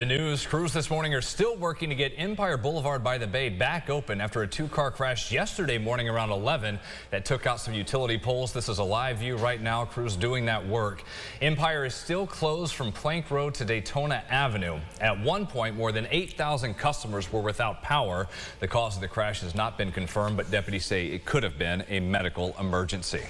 The news crews this morning are still working to get Empire Boulevard by the Bay back open after a two-car crash yesterday morning around 11 that took out some utility poles. This is a live view right now. Crews doing that work. Empire is still closed from Plank Road to Daytona Avenue. At one point, more than 8,000 customers were without power. The cause of the crash has not been confirmed, but deputies say it could have been a medical emergency.